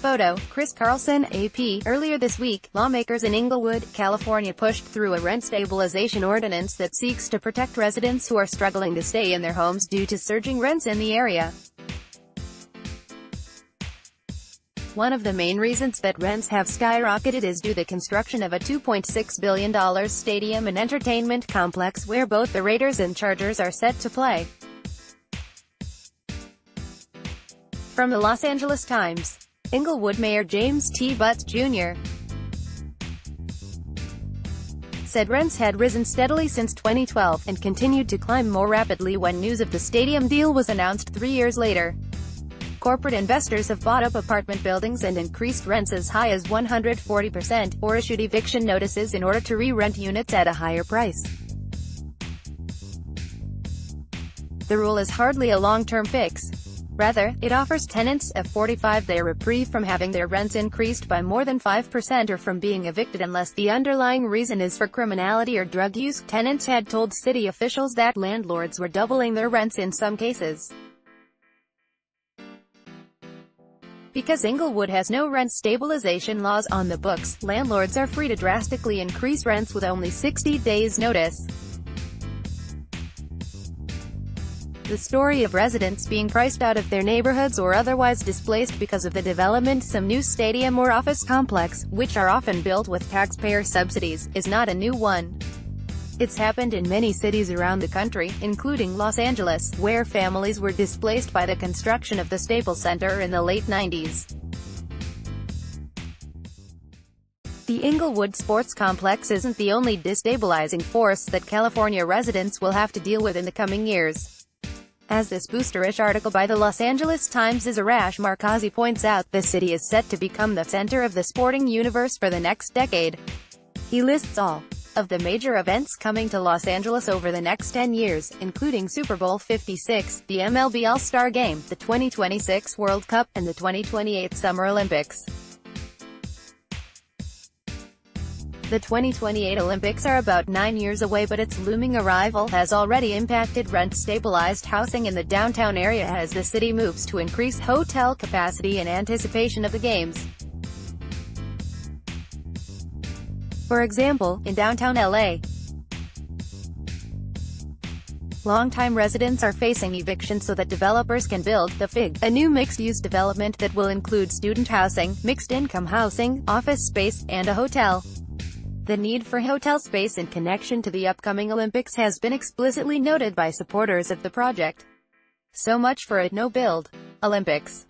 Photo, Chris Carlson, AP. Earlier this week, lawmakers in Inglewood, California pushed through a rent stabilization ordinance that seeks to protect residents who are struggling to stay in their homes due to surging rents in the area. One of the main reasons that rents have skyrocketed is due to the construction of a $2.6 billion stadium and entertainment complex where both the Raiders and Chargers are set to play. From the Los Angeles Times Inglewood Mayor James T. Butts, Jr. said rents had risen steadily since 2012, and continued to climb more rapidly when news of the stadium deal was announced three years later. Corporate investors have bought up apartment buildings and increased rents as high as 140%, or issued eviction notices in order to re-rent units at a higher price. The rule is hardly a long-term fix. Rather, it offers tenants a 45-day reprieve from having their rents increased by more than 5% or from being evicted unless the underlying reason is for criminality or drug use. Tenants had told city officials that landlords were doubling their rents in some cases. Because Inglewood has no rent stabilization laws on the books, landlords are free to drastically increase rents with only 60 days notice. The story of residents being priced out of their neighborhoods or otherwise displaced because of the development some new stadium or office complex, which are often built with taxpayer subsidies, is not a new one. It's happened in many cities around the country, including Los Angeles, where families were displaced by the construction of the Staples Center in the late 90s. The Inglewood Sports Complex isn't the only destabilizing force that California residents will have to deal with in the coming years. As this boosterish article by the Los Angeles Times' Arash Markazi points out, the city is set to become the center of the sporting universe for the next decade. He lists all of the major events coming to Los Angeles over the next 10 years, including Super Bowl 56, the MLB All-Star Game, the 2026 World Cup, and the 2028 Summer Olympics. The 2028 Olympics are about nine years away but its looming arrival has already impacted rent-stabilized housing in the downtown area as the city moves to increase hotel capacity in anticipation of the games. For example, in downtown LA, Longtime residents are facing eviction so that developers can build The Fig, a new mixed-use development that will include student housing, mixed-income housing, office space, and a hotel. The need for hotel space in connection to the upcoming Olympics has been explicitly noted by supporters of the project. So much for a no-build Olympics.